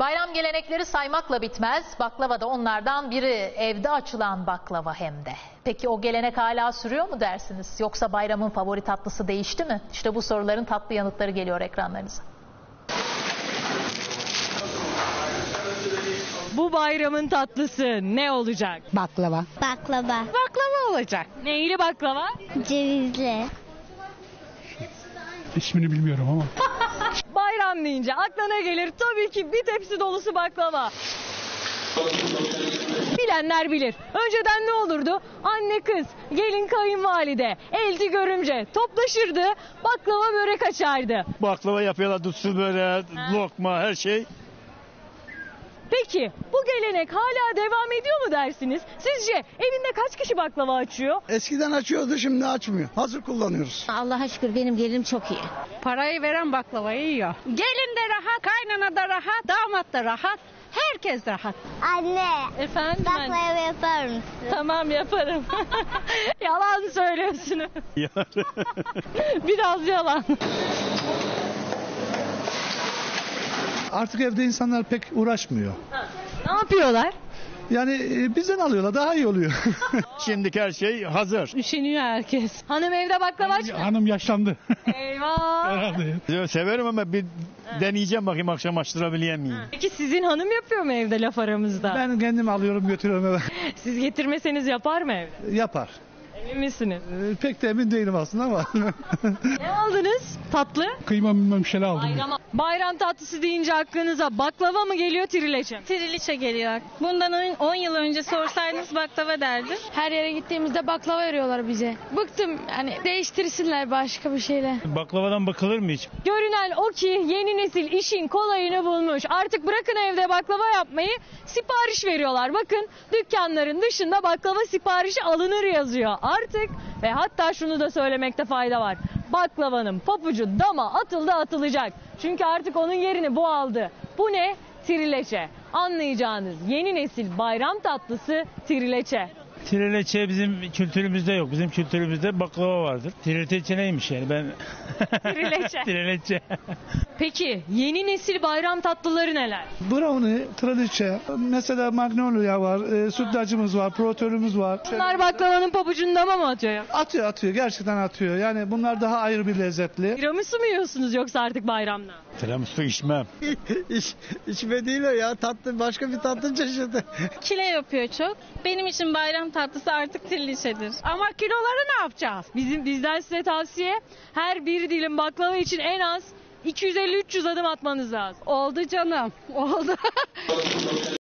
Bayram gelenekleri saymakla bitmez. Baklava da onlardan biri. Evde açılan baklava hem de. Peki o gelenek hala sürüyor mu dersiniz? Yoksa bayramın favori tatlısı değişti mi? İşte bu soruların tatlı yanıtları geliyor ekranlarınıza. Bu bayramın tatlısı ne olacak? Baklava. Baklava. Baklava olacak. Neyli baklava? Cevizli. İsmini bilmiyorum ama. Bayram deyince aklına gelir tabii ki bir tepsi dolusu baklava. Bilenler bilir. Önceden ne olurdu? Anne kız, gelin kayınvalide, elti görümce toplaşırdı, baklava börek açardı. Baklava yapıyorlar, dutsu börek, lokma her şey. Peki bu gelenek hala devam ediyor mu dersiniz? Sizce evinde kaç kişi baklava açıyor? Eskiden açıyordu şimdi açmıyor. Hazır kullanıyoruz. Allah'a şükür benim gelinim çok iyi. Parayı veren baklavayı yiyor. Gelin de rahat, kaynana da rahat, damat da rahat. Herkes rahat. Anne. Efendim anne? Baklava yapar mısın? Tamam yaparım. yalan söylüyorsunuz. Biraz yalan. Artık evde insanlar pek uğraşmıyor. Ne yapıyorlar? Yani e, bizden alıyorlar daha iyi oluyor. Şimdiki her şey hazır. Üşeniyor herkes. Hanım evde baklava aç. Hanım yaşlandı. Eyvah. Herhalde. Severim ama bir deneyeceğim bakayım akşam açtırabiliyor muyum? Peki sizin hanım yapıyor mu evde laf aramızda? Ben kendim alıyorum götürüyorum eve. Siz getirmeseniz yapar mı evde? Yapar. Emin misiniz? E, Pek de emin değilim aslında ama. Ne aldınız? Tatlı? Kıyma bilmem şeyler aldım. Bayram, bayram tatlısı deyince aklınıza baklava mı geliyor trileçe mi? Triliçe geliyor. Bundan 10 yıl önce sorsaydınız baklava derdim. Her yere gittiğimizde baklava veriyorlar bize. Bıktım hani değiştirsinler başka bir şeyle. Baklavadan bakılır mı hiç? Görünen o ki yeni nesil işin kolayını bulmuş. Artık bırakın evde baklava yapmayı sipariş veriyorlar. Bakın dükkanların dışında baklava siparişi alınır yazıyor. Artık ve hatta şunu da söylemekte fayda var. Baklavanın papucu dama atıldı atılacak. Çünkü artık onun yerini bu aldı. Bu ne? Trileçe. Anlayacağınız yeni nesil bayram tatlısı trileçe. Trileçe bizim kültürümüzde yok. Bizim kültürümüzde baklava vardır. Trileçe neymiş yani ben... Trileçe. Trileçe. Peki yeni nesil bayram tatlıları neler? Brownie, tradiçe, mesela magnolia var, e, sütlacımız var, protörümüz var. Bunlar baklavanın pabucunu dama mı atıyor? Atıyor atıyor gerçekten atıyor. Yani bunlar daha ayrı bir lezzetli. Tiramisu mu yiyorsunuz yoksa artık bayramda? Tiramisu içmem. İç, içme değil o ya. Tatlı başka bir tatlı çeşidi. Kile yapıyor çok. Benim için bayram tatlısı artık triliçedir. Ama kiloları ne yapacağız? Bizim bizden size tavsiye her bir dilim baklava için en az 250-300 adım atmanız lazım. Oldu canım. Oldu.